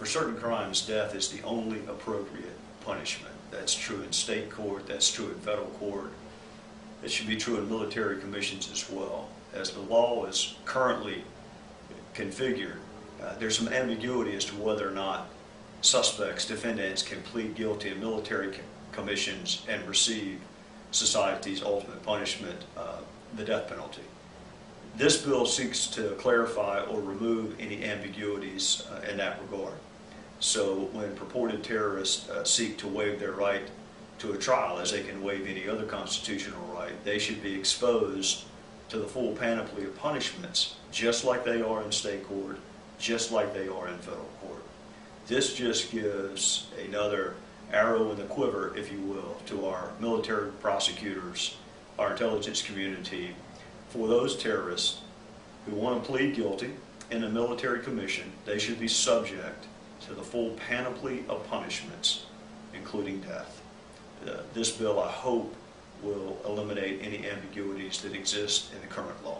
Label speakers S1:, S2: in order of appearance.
S1: For certain crimes, death is the only appropriate punishment. That's true in state court, that's true in federal court. It should be true in military commissions as well. As the law is currently configured, uh, there's some ambiguity as to whether or not suspects, defendants can plead guilty in military co- commissions and receive society's ultimate punishment, uh, the death penalty. This bill seeks to clarify or remove any ambiguities uh, in that regard. So when purported terrorists uh, seek to waive their right to a trial, as they can waive any other constitutional right, they should be exposed to the full panoply of punishments, just like they are in state court, just like they are in federal court. This just gives another arrow in the quiver, if you will, to our military prosecutors, our intelligence community, for those terrorists who want to plead guilty in a military commission, they should be subject to the full panoply of punishments, including death. Uh, This bill, I hope, will eliminate any ambiguities that exist in the current law.